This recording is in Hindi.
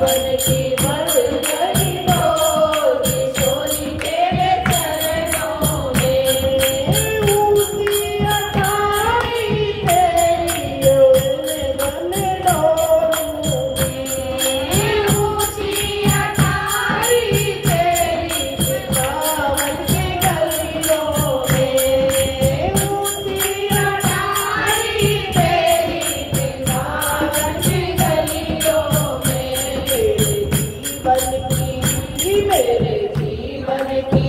Bhagavan Ki gonna keep. Ki मेरे जीवन की